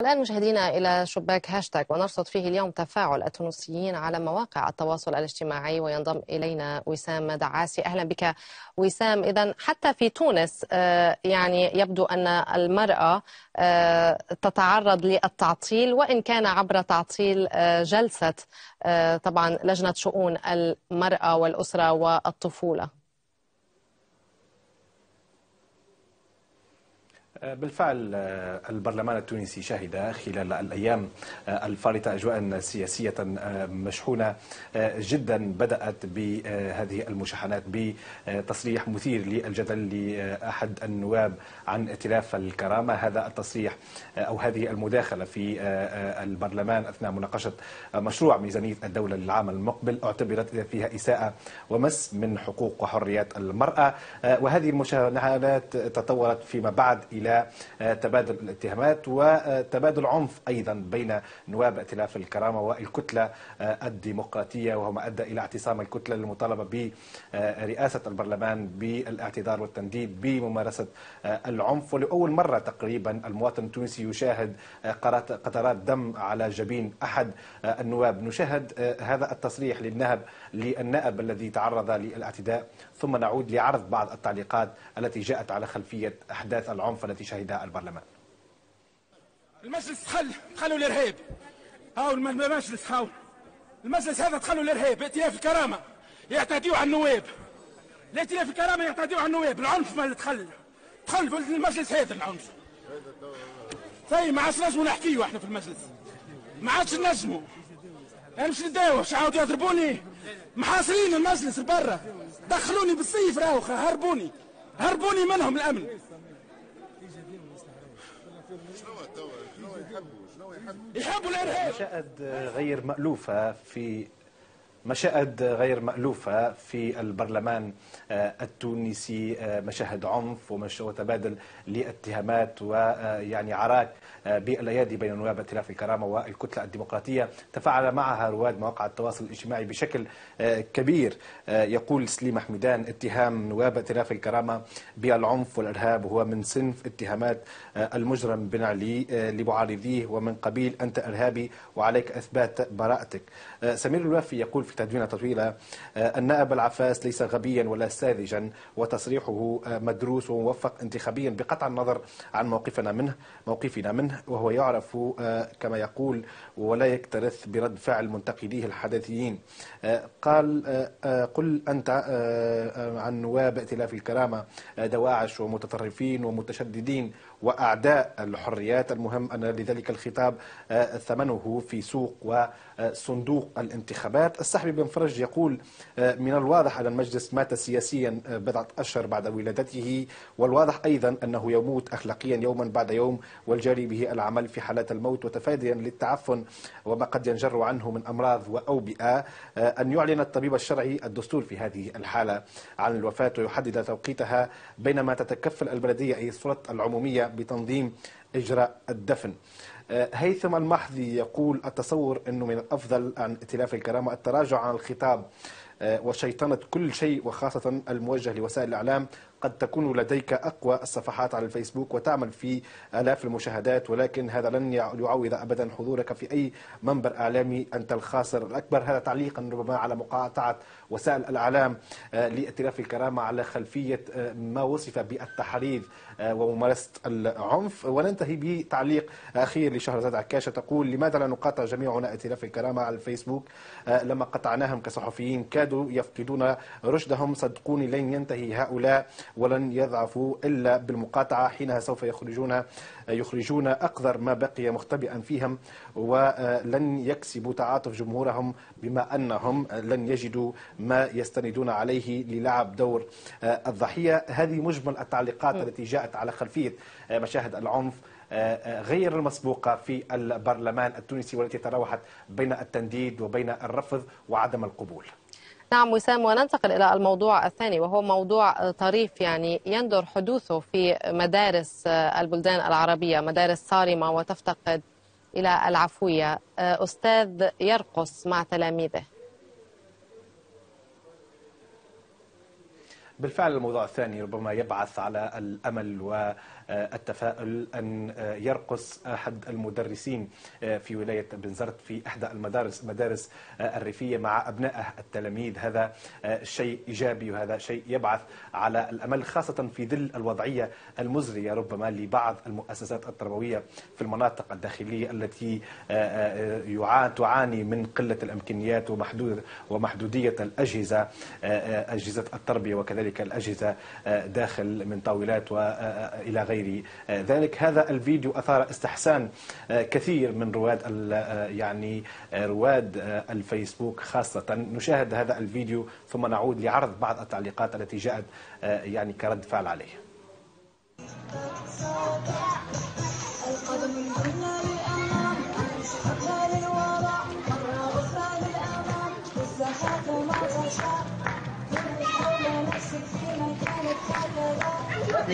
الآن مشاهدينا إلى شباك هاشتاج ونرصد فيه اليوم تفاعل التونسيين على مواقع التواصل الاجتماعي وينضم إلينا وسام دعاسي. أهلا بك وسام. إذا حتى في تونس يعني يبدو أن المرأة تتعرض للتعطيل وإن كان عبر تعطيل جلسة طبعا لجنة شؤون المرأة والأسرة والطفولة. بالفعل البرلمان التونسي شهد خلال الأيام الفارطة أجواء سياسية مشحونة جدا بدأت بهذه المشاحنات بتصريح مثير للجدل لأحد النواب عن ائتلاف الكرامة. هذا التصريح أو هذه المداخلة في البرلمان أثناء مناقشة مشروع ميزانية الدولة للعام المقبل اعتبرت فيها إساءة ومس من حقوق وحريات المرأة. وهذه المشاحنات تطورت فيما بعد إلى تبادل الاتهامات وتبادل عنف أيضا بين نواب ائتلاف الكرامة والكتلة الديمقراطية وهو ما أدى إلى اعتصام الكتلة للمطالبة برئاسة البرلمان بالاعتذار والتنديد بممارسة العنف. ولأول مرة تقريبا المواطن التونسي يشاهد قطرات دم على جبين أحد النواب. نشاهد هذا التصريح للنائب للنائب الذي تعرض للاعتداء ثم نعود لعرض بعض التعليقات التي جاءت على خلفية أحداث العنف التي شهدها البرلمان. المجلس خل خلوا الإرهاب هاو المجلس هاو المجلس هذا تخلوا الإرهاب ائتلاف الكرامة يعتديوا على النواب. الائتلاف الكرامة يعتديوا على النواب. العنف ما تخل تخل في المجلس هذا العنف. طيب ما عادش نجموا نحكيوا إحنا في المجلس. ما عادش نجموا. أنا مش نداوش. عاودوا يضربوني. محاصرين المجلس برا. دخلوني بالسيف راهو هربوني. هربوني منهم الأمن. يحبوا الأرهاب. مشاهد غير مألوفة في مشاهد غير مألوفة في البرلمان التونسي مشاهد عنف وتبادل لاتهامات ويعني عراك بالأيادي بين نواب ائتلاف الكرامة والكتلة الديمقراطية. تفاعل معها رواد مواقع التواصل الاجتماعي بشكل كبير. يقول سليم حميدان اتهام نواب ائتلاف الكرامة بالعنف والإرهاب هو من صنف اتهامات المجرم بن علي لمعارضيه ومن قبيل أنت إرهابي وعليك إثبات براءتك. سمير الوافي يقول في تدوينة طويلة. النائب العفاس ليس غبيا ولا ساذجا وتصريحه مدروس وموفق انتخابيا بقطع النظر عن موقفنا منه موقفنا منه وهو يعرف كما يقول ولا يكترث برد فعل منتقديه الحداثيين. قال قل أنت عن نواب ائتلاف الكرامة دواعش ومتطرفين ومتشددين وأعداء الحريات. المهم أن لذلك الخطاب ثمنه في سوق وصندوق الانتخابات. السحبي بن فرج يقول من الواضح أن المجلس مات سياسيا بضعة أشهر بعد ولادته والواضح أيضا أنه يموت أخلاقيا يوما بعد يوم والجاري به العمل في حالات الموت وتفاديا للتعفن وما قد ينجر عنه من أمراض وأوبئة. أن يعلن الطبيب الشرعي الدستور في هذه الحالة عن الوفاة ويحدد توقيتها بينما تتكفل البلدية أي السلطة العمومية بتنظيم إجراء الدفن. هيثم المحضي يقول التصور أنه من الأفضل عن ائتلاف الكرامة التراجع عن الخطاب وشيطنة كل شيء وخاصة الموجه لوسائل الإعلام قد تكون لديك أقوى الصفحات على الفيسبوك وتعمل في آلاف المشاهدات ولكن هذا لن يعوض أبدا حضورك في أي منبر إعلامي أنت الخاسر الأكبر. هذا تعليقا ربما على مقاطعة وسائل الإعلام لائتلاف الكرامة على خلفية ما وصف بالتحريض وممارسة العنف. وننتهي بتعليق أخير لشهرزاد عكاشة تقول لماذا لا نقاطع جميعنا ائتلاف الكرامة على الفيسبوك؟ لما قطعناهم كصحفيين كادوا يفقدون رشدهم. صدقوني لن ينتهي هؤلاء. ولن يضعفوا إلا بالمقاطعة حينها سوف يخرجون يخرجون أقذر ما بقي مختبئا فيهم ولن يكسبوا تعاطف جمهورهم بما أنهم لن يجدوا ما يستندون عليه للعب دور الضحية. هذه مجمل التعليقات التي جاءت على خلفية مشاهد العنف غير المسبوقة في البرلمان التونسي والتي تراوحت بين التنديد وبين الرفض وعدم القبول. نعم وسام وننتقل إلى الموضوع الثاني وهو موضوع طريف يعني يندر حدوثه في مدارس البلدان العربية مدارس صارمة وتفتقد إلى العفوية. أستاذ يرقص مع تلاميذه. بالفعل الموضوع الثاني ربما يبعث على الأمل التفاؤل أن يرقص أحد المدرسين في ولاية بنزرت في إحدى المدارس مدارس الريفية مع أبنائه التلاميذ. هذا شيء إيجابي وهذا شيء يبعث على الأمل خاصة في ظل الوضعية المزرية ربما لبعض المؤسسات التربوية في المناطق الداخلية التي تعاني من قلة الإمكانيات ومحدود ومحدودية الأجهزة أجهزة التربية وكذلك الأجهزة داخل من طاولات وإلى غير ذلك هذا الفيديو أثار استحسان كثير من رواد يعني رواد الفيسبوك خاصة نشاهد هذا الفيديو ثم نعود لعرض بعض التعليقات التي جاءت يعني كرد فعل عليه. هكذا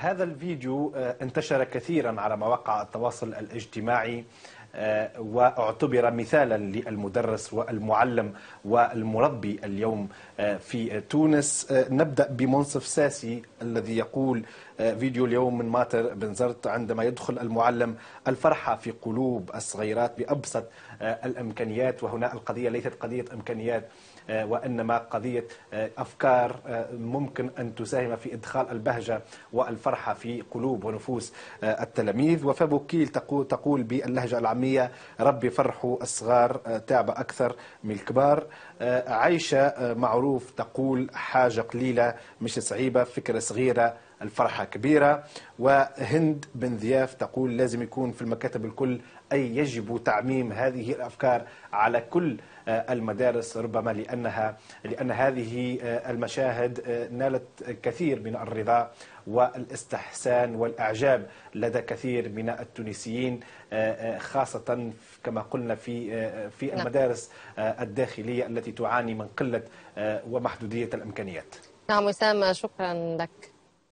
هذا الفيديو آه، انتشر كثيرا على مواقع التواصل الاجتماعي. واعتبر مثالا للمدرس والمعلم والمربي اليوم آه، في تونس. آه، نبدأ بمنصف ساسي الذي يقول فيديو اليوم من ماتر بن زرت عندما يدخل المعلم الفرحة في قلوب الصغيرات بأبسط الإمكانيات. وهنا القضية ليست قضية إمكانيات آه، وإنما قضية آه، أفكار آه، ممكن أن تساهم في إدخال البهجة والفرحة في قلوب ونفوس التلاميذ. وفابوكيل تقول, تقول باللهجة العامية ربي فرحوا الصغار تعب أكثر من الكبار. عايشة معروف تقول حاجة قليلة مش صعيبة فكرة صغيرة الفرحة كبيرة. وهند بن ذياف تقول لازم يكون في المكاتب الكل أي يجب تعميم هذه الأفكار على كل آه، المدارس ربما لأنها لأن هذه آه، المشاهد آه، نالت كثير من الرضا. والاستحسان والإعجاب لدى كثير من التونسيين خاصة كما قلنا في في نعم. المدارس الداخلية التي تعاني من قلة ومحدودية الإمكانيات نعم وسام شكرا لك